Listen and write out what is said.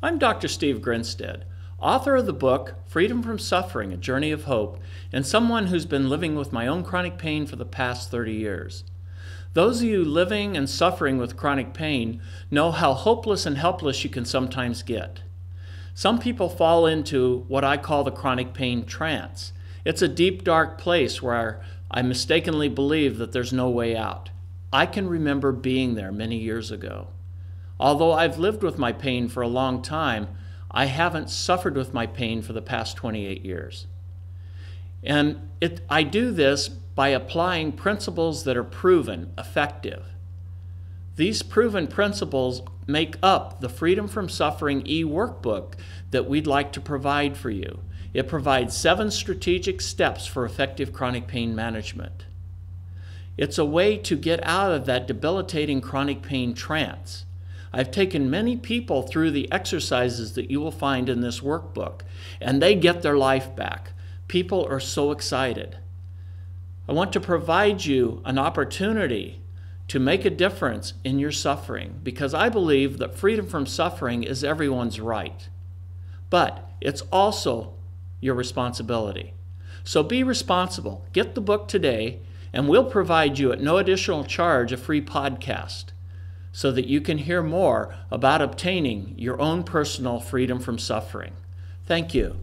I'm Dr. Steve Grinstead, author of the book Freedom from Suffering A Journey of Hope, and someone who's been living with my own chronic pain for the past 30 years. Those of you living and suffering with chronic pain know how hopeless and helpless you can sometimes get. Some people fall into what I call the chronic pain trance. It's a deep, dark place where I mistakenly believe that there's no way out. I can remember being there many years ago. Although I've lived with my pain for a long time, I haven't suffered with my pain for the past 28 years. And it, I do this by applying principles that are proven effective. These proven principles make up the Freedom from Suffering e workbook that we'd like to provide for you. It provides seven strategic steps for effective chronic pain management. It's a way to get out of that debilitating chronic pain trance. I've taken many people through the exercises that you will find in this workbook, and they get their life back. People are so excited. I want to provide you an opportunity to make a difference in your suffering because I believe that freedom from suffering is everyone's right. But it's also your responsibility. So be responsible. Get the book today, and we'll provide you at no additional charge a free podcast so that you can hear more about obtaining your own personal freedom from suffering. Thank you.